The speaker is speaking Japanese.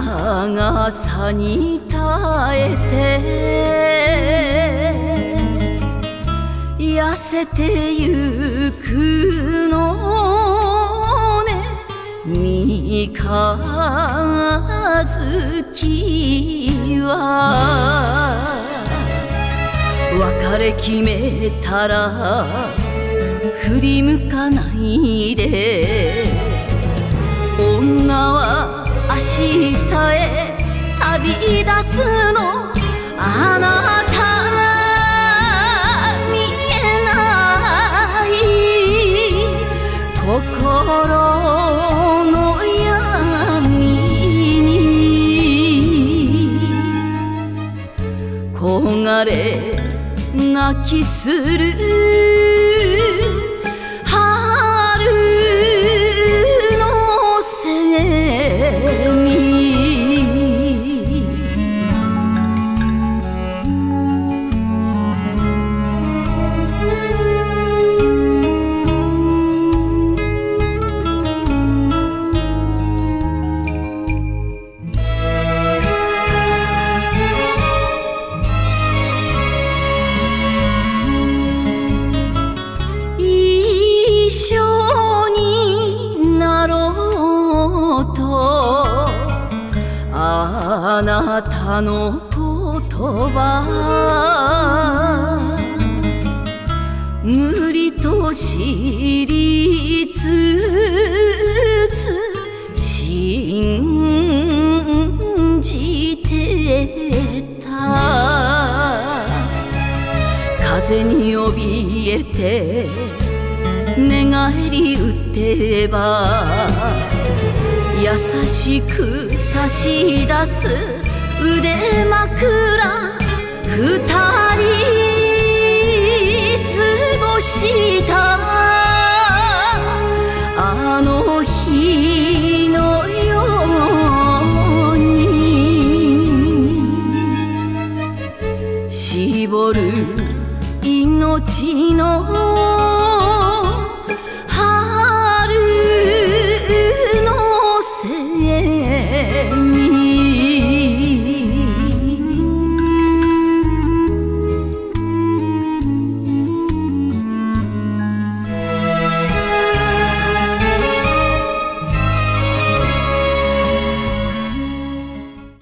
長さに耐えて痩せてゆくのね。三日月は別れ決めたら振り向かないで。明日へ旅立つの。あなた見えない心の闇に。焦がれ泣きする。あなたの言葉。無理と知りつつ信じてた。風に怯えて寝返り打てば優しく差し出す腕枕二人過ごしたあの日のように絞る命の